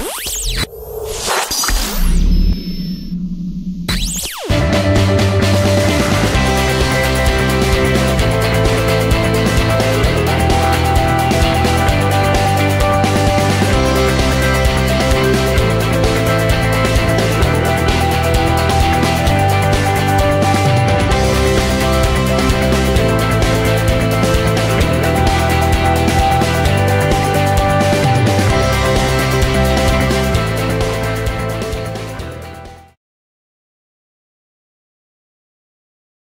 Bye.